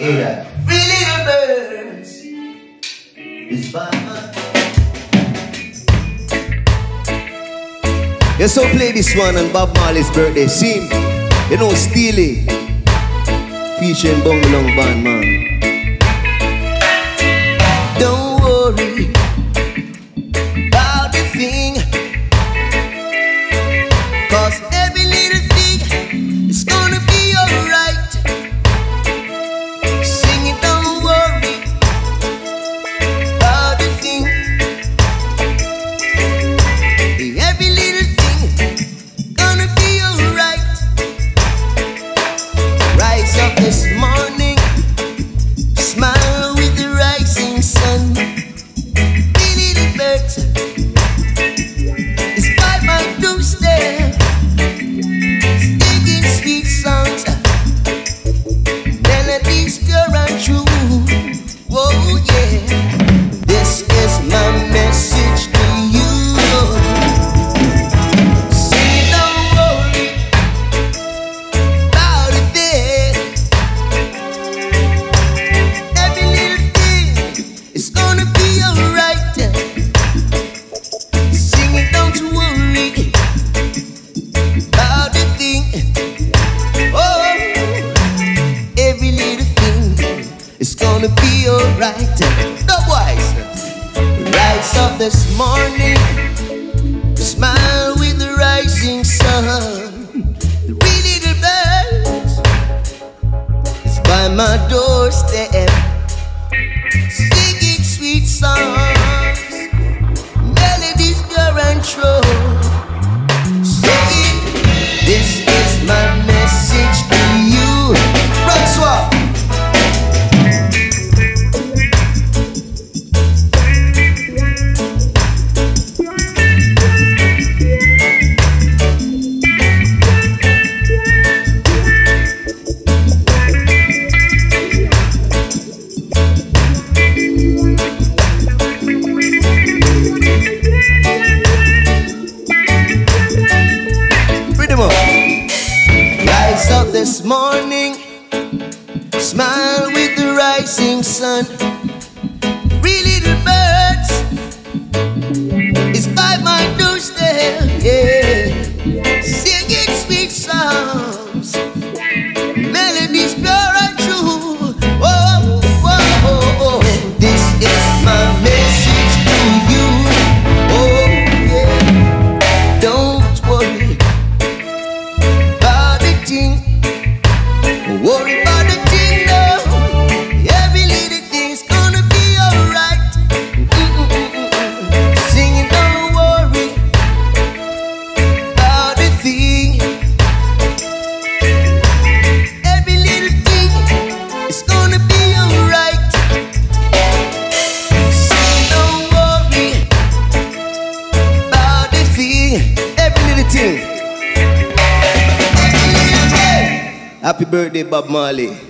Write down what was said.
Hear that? Three little birds. It's by my. You so play this one on Bob Marley's birthday. See? You know Steely. Featuring Bung Guh Lhung Band, man. This morning, smile with the rising sun. Little birds is gonna be alright. Sing it, don't worry about thing. Oh, every little thing is gonna be alright. Up this morning, smile with the rising sun. Three little is by my doorstep, singing this morning, smile with the rising sun. Worry Happy birthday, Bob Marley.